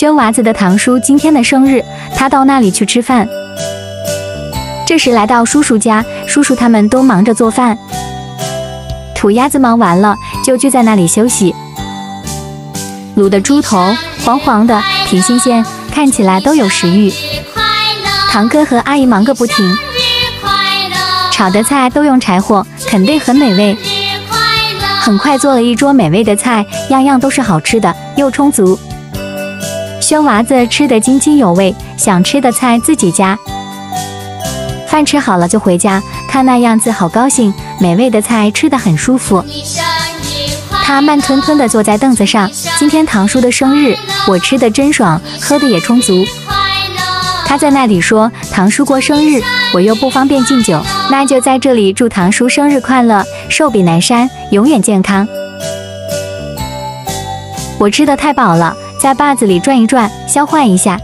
轩娃子的堂叔今天的生日，他到那里去吃饭。这时来到叔叔家，叔叔他们都忙着做饭。土鸭子忙完了，就聚在那里休息。卤的猪头黄黄的，挺新鲜，看起来都有食欲。堂哥和阿姨忙个不停，炒的菜都用柴火，肯定很美味。很快做了一桌美味的菜，样样都是好吃的，又充足。轩娃子吃得津津有味，想吃的菜自己夹。饭吃好了就回家，看那样子好高兴，美味的菜吃得很舒服。他慢吞吞地坐在凳子上。今天堂叔的生日，我吃的真爽，喝的也充足。他在那里说堂叔过生日，我又不方便敬酒，那就在这里祝堂叔生日快乐，寿比南山，永远健康。我吃的太饱了，在坝子里转一转，消化一下。